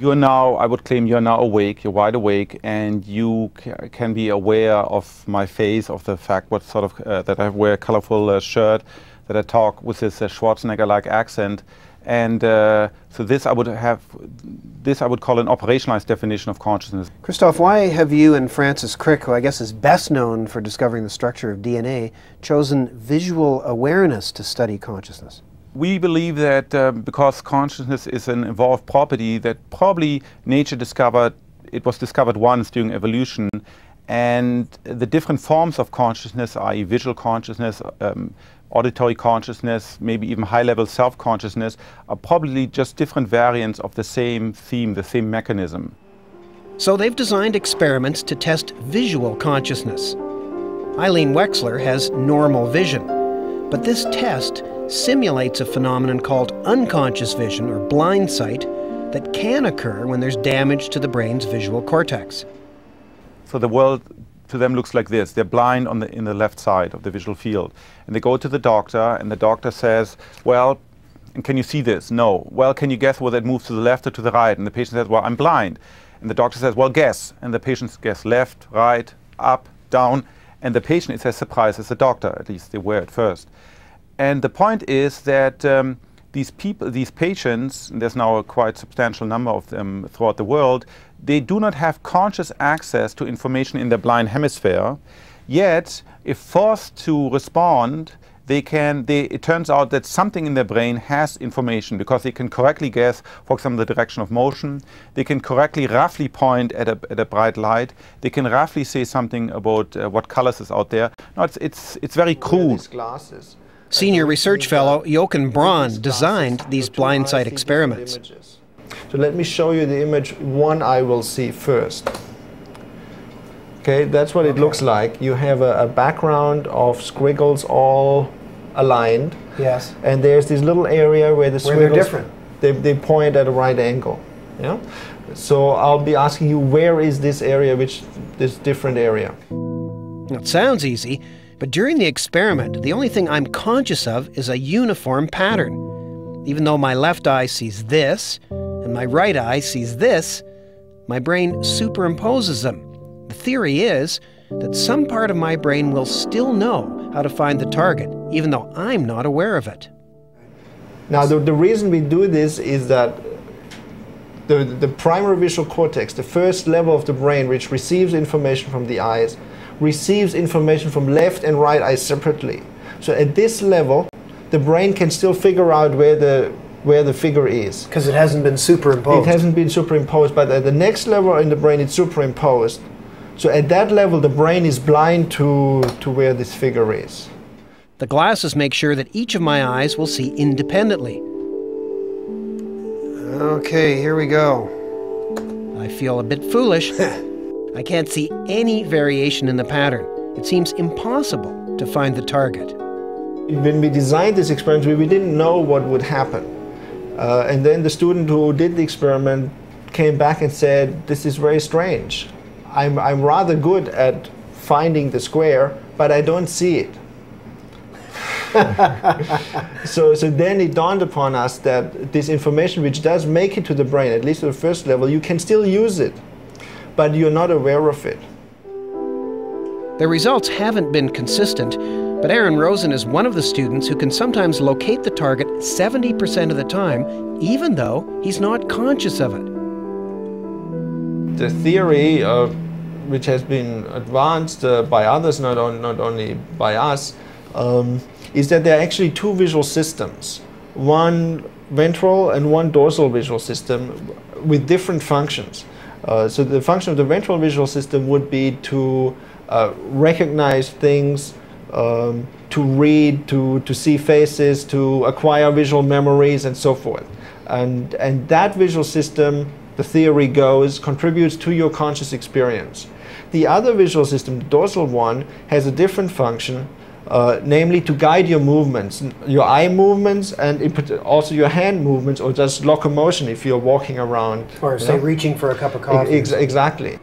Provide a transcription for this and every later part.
You're now, I would claim, you're now awake, you're wide awake, and you ca- can be aware of my face, of the fact what sort of, uh, that I wear a colorful uh, shirt, that I talk with this uh, Schwarzenegger-like accent. And uh, so this I would have, this I would call an operationalized definition of consciousness. Christof, why have you and Francis Crick, who I guess is best known for discovering the structure of DNA, chosen visual awareness to study consciousness? We believe that um, because consciousness is an evolved property, that probably nature discovered, it was discovered once during evolution, and the different forms of consciousness, i.e., visual consciousness, um, auditory consciousness, maybe even high level self consciousness, are probably just different variants of the same theme, the same mechanism. So they've designed experiments to test visual consciousness. Eileen Wexler has normal vision, but this test simulates a phenomenon called unconscious vision or blind sight that can occur when there's damage to the brain's visual cortex. So the world to them looks like this. They're blind on the, in the left side of the visual field. And they go to the doctor, and the doctor says, Well, can you see this? No. Well, can you guess whether it moves to the left or to the right? And the patient says, Well, I'm blind. And the doctor says, Well, guess. And the patient guess left, right, up, down. And the patient is as surprised as the doctor, at least they were at first. And the point is that um, these people, these patients, and there's now a quite substantial number of them throughout the world, they do not have conscious access to information in their blind hemisphere. Yet, if forced to respond, they can, they, it turns out that something in their brain has information because they can correctly guess, for example, the direction of motion. They can correctly, roughly point at a, at a bright light. They can roughly say something about uh, what colors is out there. No, it's, it's, it's very crude. Glasses. Senior research fellow Jochen Braun designed these blind sight experiments. So let me show you the image one eye will see first. Okay, that's what it looks like. You have a, a background of squiggles all aligned. Yes. And there's this little area where the Where they're squiggles different. They, they point at a right angle. Yeah. So I'll be asking you where is this area, which this different area. It sounds easy, but during the experiment, the only thing I'm conscious of is a uniform pattern. Even though my left eye sees this and my right eye sees this, my brain superimposes them. The theory is that some part of my brain will still know how to find the target, even though I'm not aware of it. Now, the, the reason we do this is that the, the primary visual cortex, the first level of the brain which receives information from the eyes, receives information from left and right eye separately. So at this level, the brain can still figure out where the where the figure is. Because it hasn't been superimposed. It hasn't been superimposed, but at the next level in the brain, it's superimposed. So at that level, the brain is blind to, to where this figure is. The glasses make sure that each of my eyes will see independently. Okay, here we go. I feel a bit foolish. I can't see any variation in the pattern. It seems impossible to find the target. When we designed this experiment, we, didn't know what would happen. Uh, and then the student who did the experiment came back and said, This is very strange. I'm, I'm rather good at finding the square, but I don't see it. so, so then it dawned upon us that this information, which does make it to the brain, at least at the first level, you can still use it, but you're not aware of it. The results haven't been consistent, but Aaron Rosen is one of the students who can sometimes locate the target 70% of the time, even though he's not conscious of it. the theory, uh, which has been advanced uh, by others, not, on, not only by us, um, is that there are actually two visual systems one ventral and one dorsal visual system with different functions. Uh, so, the function of the ventral visual system would be to uh, recognize things, um, to read, to, to see faces, to acquire visual memories, and so forth. And, and that visual system the theory goes, contributes to your conscious experience. The other visual system, the dorsal one, has a different function, uh, namely to guide your movements, your eye movements, and also your hand movements, or just locomotion if you're walking around. Or say know? reaching for a cup of coffee. ex- exactly.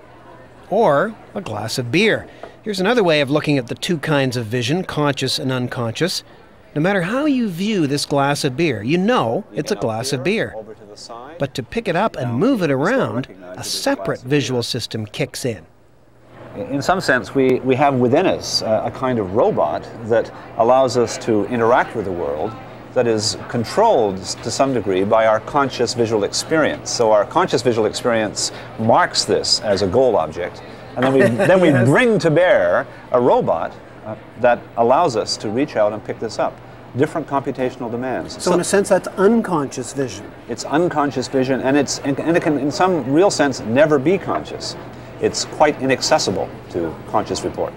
or a glass of beer. Here's another way of looking at the two kinds of vision, conscious and unconscious. No matter how you view this glass of beer, you know it's a glass of beer. Over to the side. But to pick it up and move it around, a separate visual system kicks in. In some sense, we, we have within us a, a kind of robot that allows us to interact with the world that is controlled to some degree by our conscious visual experience. So our conscious visual experience marks this as a goal object, and then we, then we bring to bear a robot uh, that allows us to reach out and pick this up. Different computational demands. So, so, in a sense, that's unconscious vision. It's unconscious vision, and it's and it can, in some real sense, never be conscious. It's quite inaccessible to conscious report.